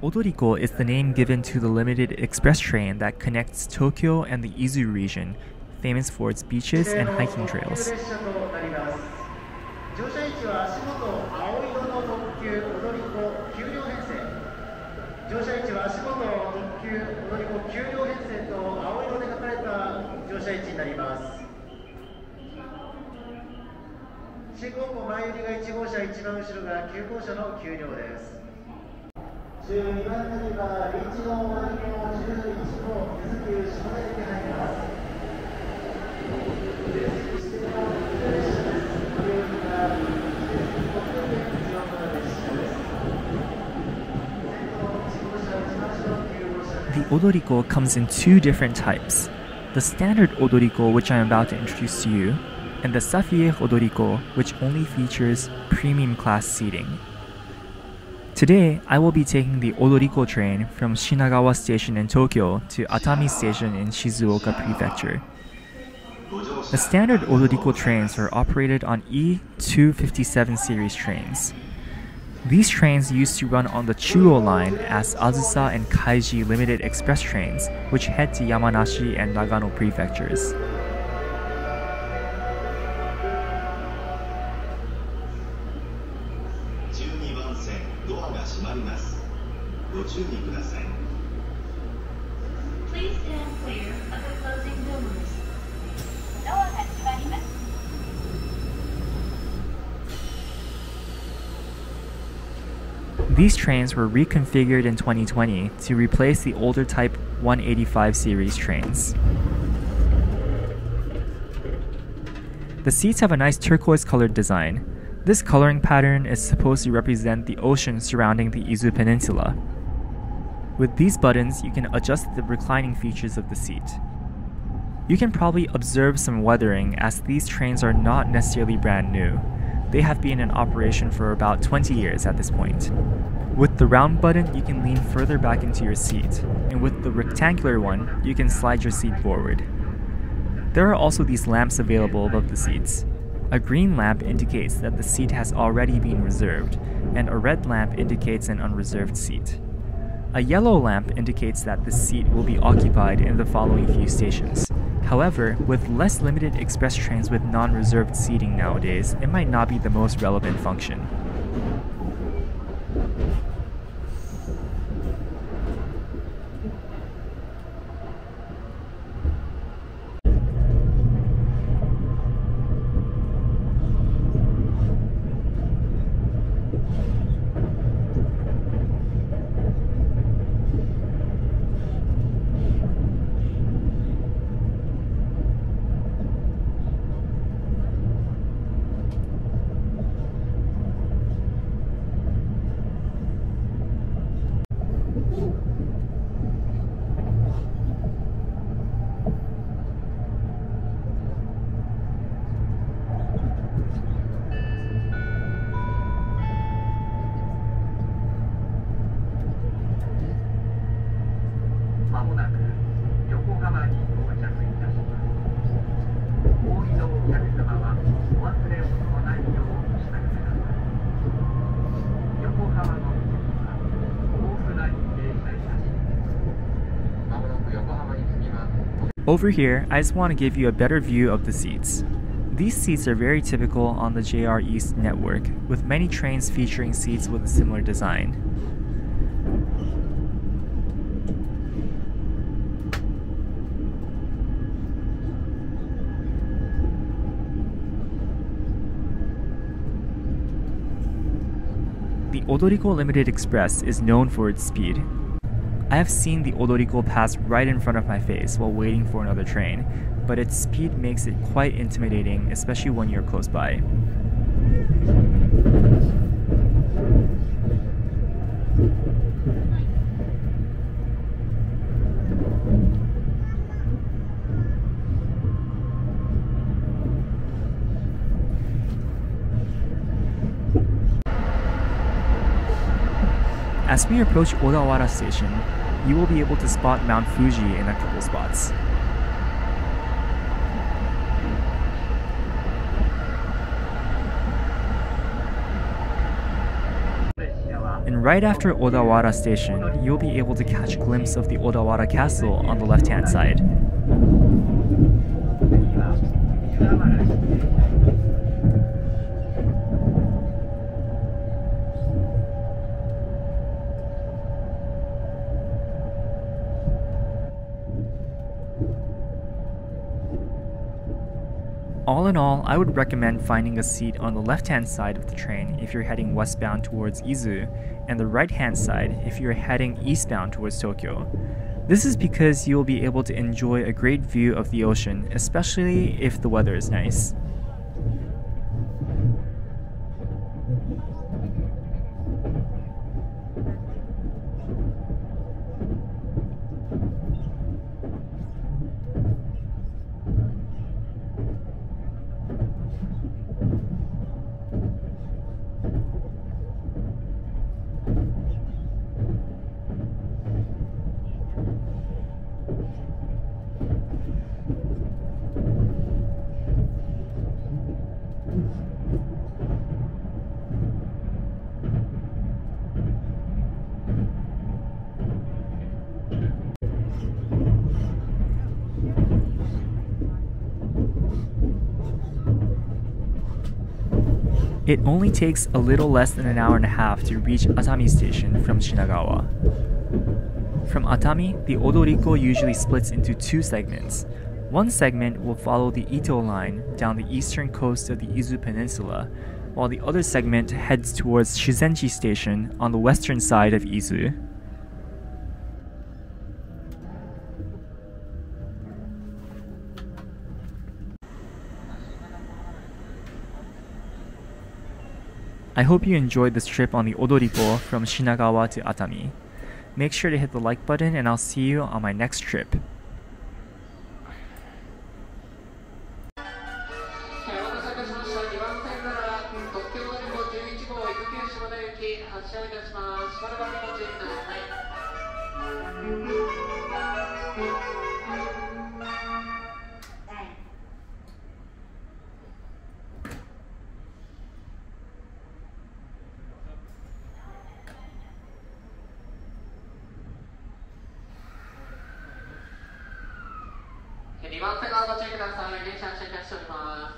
Odoriko is the name given to the limited express train that connects Tokyo and the Izu region, famous for its beaches and hiking trails. 乗車位置は足元青色の特急踊り子9両編成乗車位置は足元特急踊り子9両編成と青色で書かれた乗車位置になります信号庫前売りが1号車一番後ろが9号車の9両です 12番乗りはリーチの踊り子11号手続き下田駅入ります The odoriko comes in two different types. The standard odoriko, which I am about to introduce to you, and the Saphir odoriko, which only features premium class seating. Today, I will be taking the Odoriko train from Shinagawa Station in Tokyo to Atami Station in Shizuoka Prefecture. The standard Odoriko trains are operated on E257 series trains. These trains used to run on the Chuo line as Azusa and Kaiji limited express trains, which head to Yamanashi and Nagano prefectures. Please stand clear of the closing doors. These trains were reconfigured in 2020 to replace the older Type 185 series trains. The seats have a nice turquoise colored design. This coloring pattern is supposed to represent the ocean surrounding the Izu Peninsula. With these buttons, you can adjust the reclining features of the seat. You can probably observe some weathering as these trains are not necessarily brand new. They have been in operation for about 20 years at this point. With the round button, you can lean further back into your seat, and with the rectangular one, you can slide your seat forward. There are also these lamps available above the seats. A green lamp indicates that the seat has already been reserved, and a red lamp indicates an unreserved seat. A yellow lamp indicates that the seat will be occupied in the following few stations. However, with less limited express trains with non-reserved seating nowadays, it might not be the most relevant function. Over here, I just want to give you a better view of the seats. These seats are very typical on the JR East network, with many trains featuring seats with a similar design. The Odoriko Limited Express is known for its speed, I have seen the Odoriko pass right in front of my face while waiting for another train, but its speed makes it quite intimidating, especially when you're close by. As we approach Odawara Station, you will be able to spot Mount Fuji in a couple spots. And right after Odawara station, you'll be able to catch a glimpse of the Odawara castle on the left-hand side. All in all, I would recommend finding a seat on the left hand side of the train if you're heading westbound towards Izu, and the right hand side if you're heading eastbound towards Tokyo. This is because you'll be able to enjoy a great view of the ocean, especially if the weather is nice. It only takes a little less than an hour and a half to reach Atami Station from Shinagawa. From Atami, the Odoriko usually splits into two segments. One segment will follow the Ito line down the eastern coast of the Izu Peninsula, while the other segment heads towards Shuzenji Station on the western side of Izu. I hope you enjoyed this trip on the Odoriko from Shinagawa to Atami. Make sure to hit the like button and I'll see you on my next trip. はい2番坂ご注意ください。電車発車いしております。